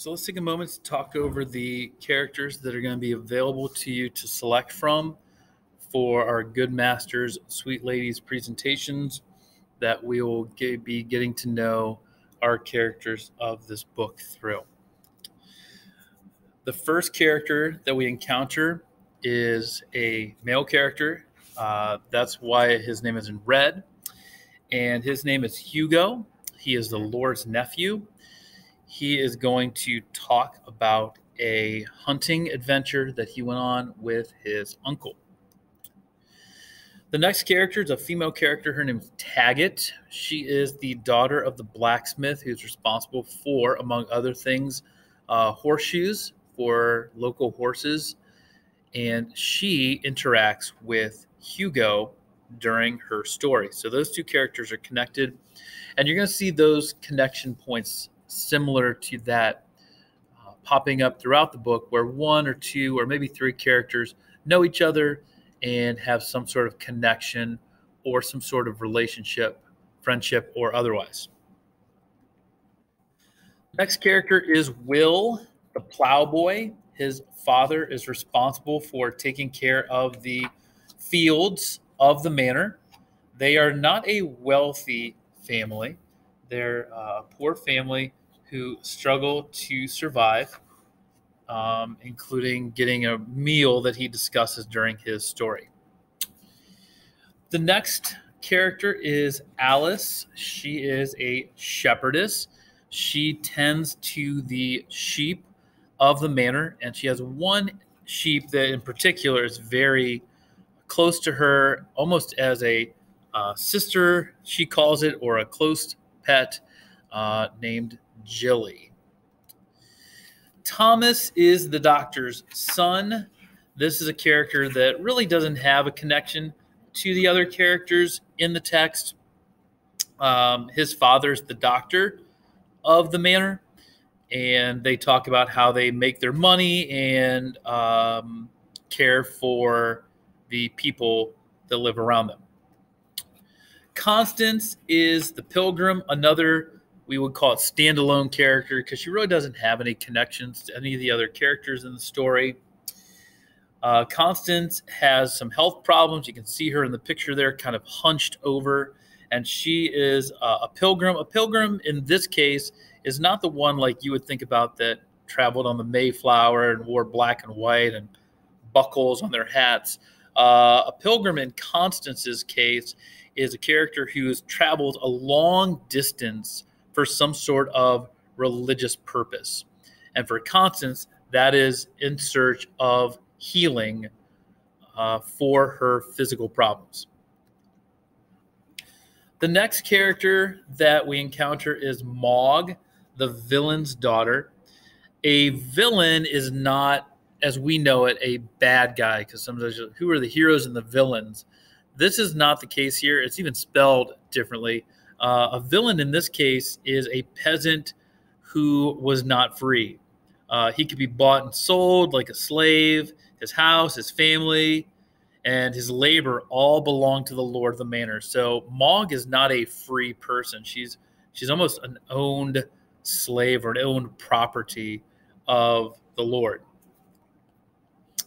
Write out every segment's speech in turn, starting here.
So let's take a moment to talk over the characters that are going to be available to you to select from for our Good Masters, Sweet Ladies presentations that we will get, be getting to know our characters of this book through. The first character that we encounter is a male character. Uh, that's why his name is in red. And his name is Hugo. He is the Lord's nephew he is going to talk about a hunting adventure that he went on with his uncle. The next character is a female character. Her name is Taggot. She is the daughter of the blacksmith who's responsible for, among other things, uh, horseshoes for local horses. And she interacts with Hugo during her story. So those two characters are connected. And you're going to see those connection points similar to that uh, popping up throughout the book where one or two or maybe three characters know each other and have some sort of connection or some sort of relationship, friendship, or otherwise. Next character is Will, the plowboy. His father is responsible for taking care of the fields of the manor. They are not a wealthy family, they're a poor family who struggle to survive, um, including getting a meal that he discusses during his story. The next character is Alice. She is a shepherdess. She tends to the sheep of the manor, and she has one sheep that, in particular, is very close to her, almost as a uh, sister, she calls it, or a close pet uh, named Jilly. Thomas is the doctor's son. This is a character that really doesn't have a connection to the other characters in the text. Um, his father's the doctor of the manor, and they talk about how they make their money and um, care for the people that live around them. Constance is the pilgrim, another we would call it standalone character because she really doesn't have any connections to any of the other characters in the story. Uh, Constance has some health problems. You can see her in the picture there, kind of hunched over, and she is uh, a pilgrim. A pilgrim in this case is not the one like you would think about that traveled on the Mayflower and wore black and white and buckles on their hats. Uh, a pilgrim in Constance's case is a character who has traveled a long distance for some sort of religious purpose. And for Constance, that is in search of healing uh, for her physical problems. The next character that we encounter is Mogg, the villein's daughter. A villein is not, as we know it, a bad guy, because sometimes who are the heroes and the villains? This is not the case here. It's even spelled differently. Uh, a villein in this case is a peasant who was not free. Uh, he could be bought and sold like a slave. His house, his family, and his labor all belong to the lord of the manor. So Mogg is not a free person. She's she's almost an owned slave or an owned property of the Lord.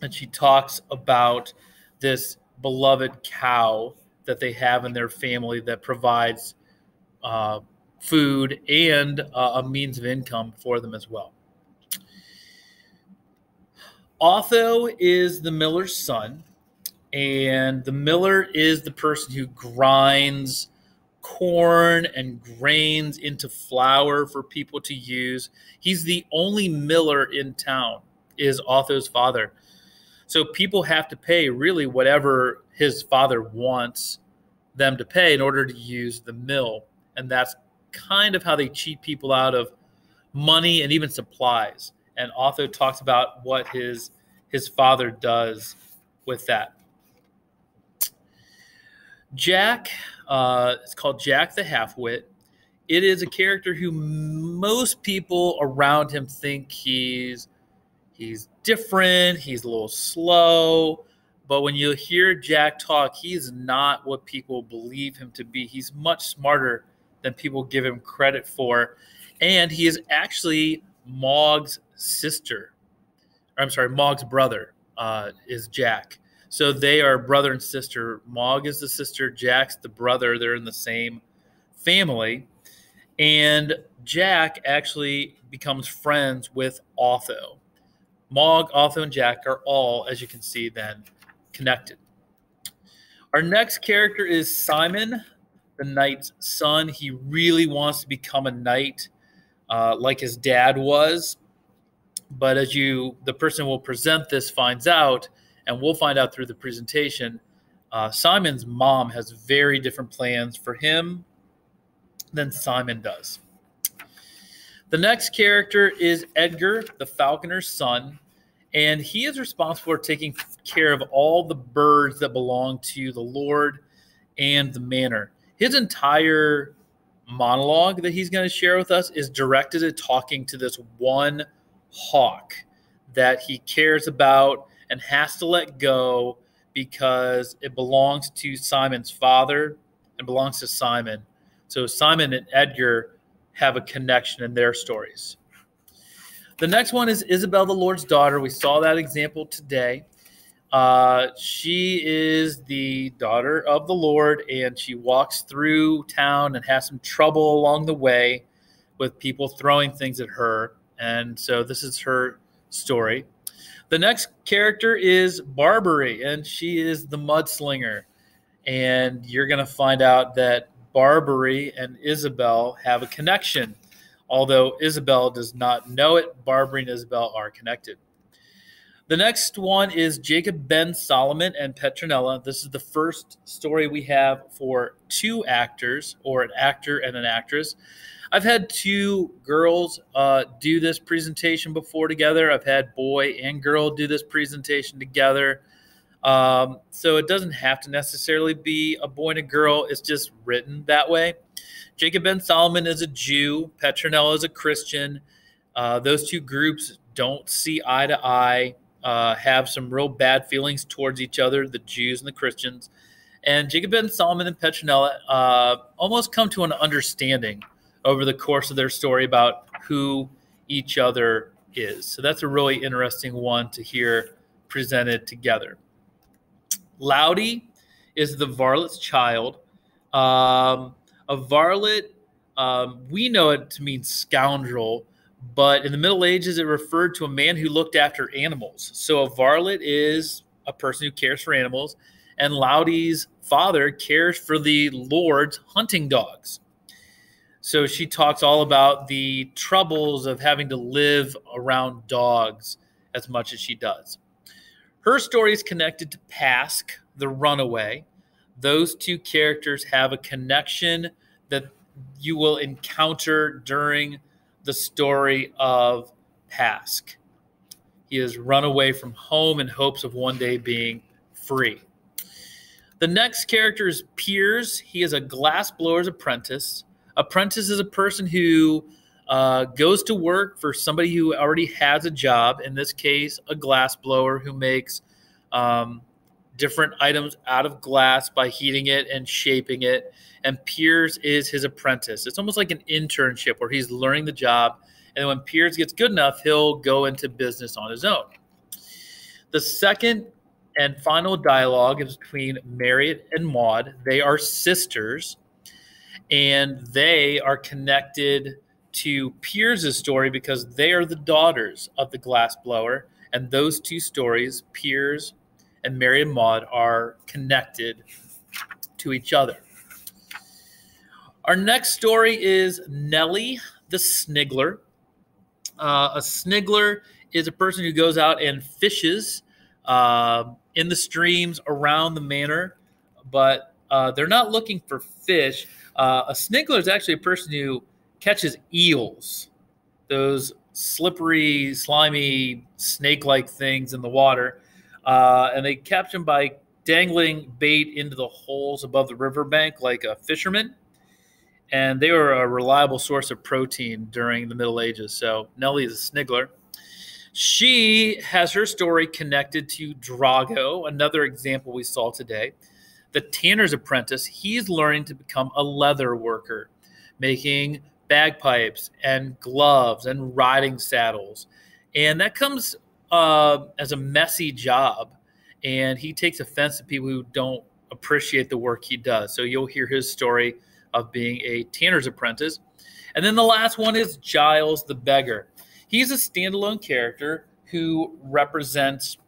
And she talks about this beloved cow that they have in their family that provides uh, food and uh, a means of income for them as well. Otho is the miller's son, and the miller is the person who grinds corn and grains into flour for people to use. He's the only miller in town, is Otho's father. So people have to pay really whatever his father wants them to pay in order to use the mill and that's kind of how they cheat people out of money and even supplies. And Otho talks about what his his father does with that. Jack, uh, it's called Jack the Halfwit. It is a character who most people around him think he's he's different, he's a little slow, but when you hear Jack talk, he's not what people believe him to be. He's much smarter than people give him credit for. And he is actually Mogg's sister. I'm sorry, Mogg's brother uh, is Jack. So they are brother and sister. Mogg is the sister, Jack's the brother. They're in the same family. And Jack actually becomes friends with Otho. Mogg, Otho, and Jack are all, as you can see, then connected. Our next character is Simon, the knight's son. He really wants to become a knight uh, like his dad was. But as you, the person will present this finds out, and we'll find out through the presentation, uh, Simon's mom has very different plans for him than Simon does. The next character is Edgar, the falconer's son, and he is responsible for taking care of all the birds that belong to the Lord and the manor. His entire monologue that he's going to share with us is directed at talking to this one hawk that he cares about and has to let go because it belongs to Simon's father and belongs to Simon. So Simon and Edgar have a connection in their stories. The next one is Isobel, the Lord's daughter. We saw that example today. Uh, she is the daughter of the Lord, and she walks through town and has some trouble along the way with people throwing things at her. And so this is her story. The next character is Barbary, and she is the mudslinger. And you're going to find out that Barbary and Isobel have a connection. Although Isobel does not know it, Barbary and Isobel are connected. The next one is Jacob ben Solomon and Petronella. This is the first story we have for two actors, or an actor and an actress. I've had two girls uh, do this presentation before together. I've had boy and girl do this presentation together. Um, so it doesn't have to necessarily be a boy and a girl. It's just written that way. Jacob ben Solomon is a Jew. Petronella is a Christian. Uh, those two groups don't see eye to eye, uh, have some real bad feelings towards each other, the Jews and the Christians. And Jacob ben Solomon and Petronella uh, almost come to an understanding over the course of their story about who each other is. So that's a really interesting one to hear presented together. Lowdy is the varlet's child. Um, a varlet, um, we know it to mean scoundrel, but in the Middle Ages, it referred to a man who looked after animals. So a varlet is a person who cares for animals, and Lowdy's father cares for the Lord's hunting dogs. So she talks all about the troubles of having to live around dogs as much as she does. Her story is connected to Pask, the runaway. Those two characters have a connection that you will encounter during the story of Pask. He has run away from home in hopes of one day being free. The next character is Piers. He is a glassblower's apprentice. Apprentice is a person who uh, goes to work for somebody who already has a job. In this case, a glassblower who makes um, different items out of glass by heating it and shaping it. And Piers is his apprentice. It's almost like an internship where he's learning the job. And when Piers gets good enough, he'll go into business on his own. The second and final dialogue is between Mariot and Maud. They are sisters, and they are connected to Piers's story because they are the daughters of the glass blower. And those two stories, Piers and Mary and Maud, are connected to each other. Our next story is Nelly the Sniggler. Uh, a sniggler is a person who goes out and fishes uh, in the streams around the manor, but uh, they're not looking for fish. Uh, a sniggler is actually a person who catches eels, those slippery, slimy, snake like things in the water. Uh, and they catch them by dangling bait into the holes above the riverbank like a fisherman. And they were a reliable source of protein during the Middle Ages. So Nelly is a sniggler. She has her story connected to Drogo, another example we saw today. The tanner's apprentice, he's learning to become a leather worker, making bagpipes and gloves and riding saddles. And that comes uh, as a messy job. And he takes offense to people who don't appreciate the work he does. So you'll hear his story of being a tanner's apprentice. And then the last one is Giles the beggar. He's a standalone character who represents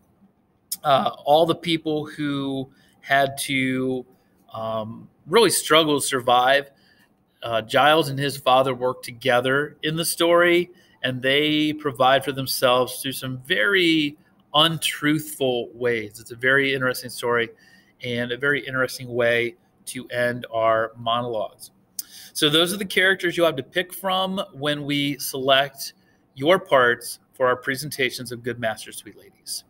uh, all the people who had to um, really struggle to survive. Uh, Giles and his father work together in the story, and they provide for themselves through some very untruthful ways. It's a very interesting story and a very interesting way to end our monologues. So, those are the characters you'll have to pick from when we select your parts for our presentations of Good Masters, Sweet Ladies.